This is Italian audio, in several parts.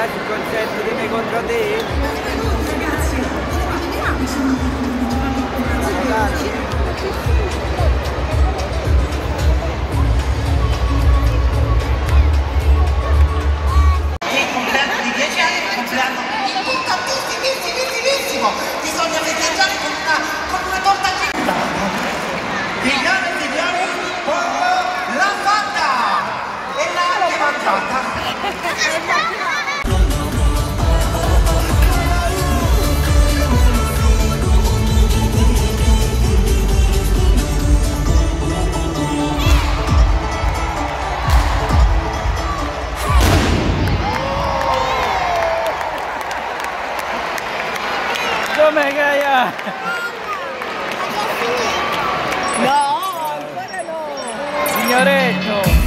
piace il concetto di me contro te? che il compleanno di 10 anni compleanno importantissimissimo bisogna festeggiare No, ancora no. Signoretto!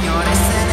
Signore, se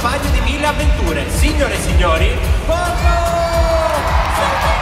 compagno di mille avventure. Signore e signori, Bobo!